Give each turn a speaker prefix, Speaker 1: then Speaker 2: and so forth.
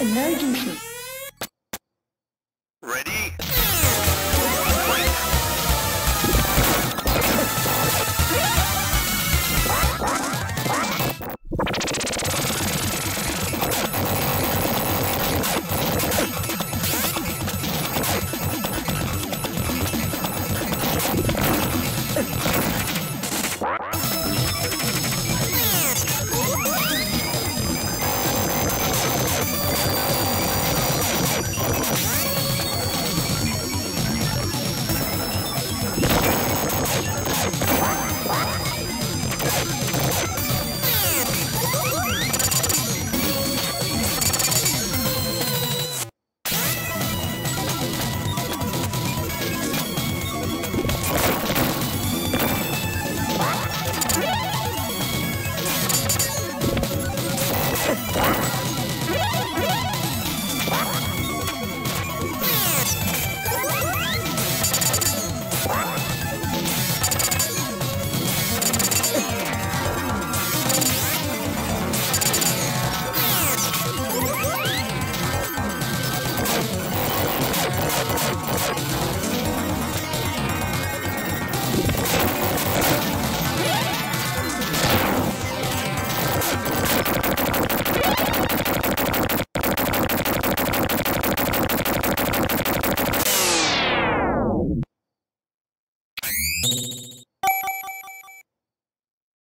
Speaker 1: Emergency. Mm-hmm.